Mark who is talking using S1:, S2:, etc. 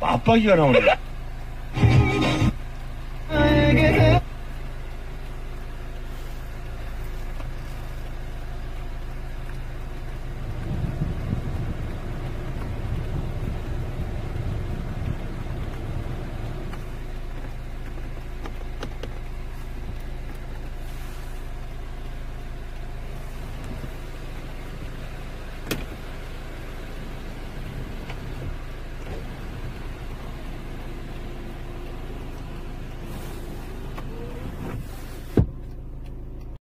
S1: アッパーギガな俺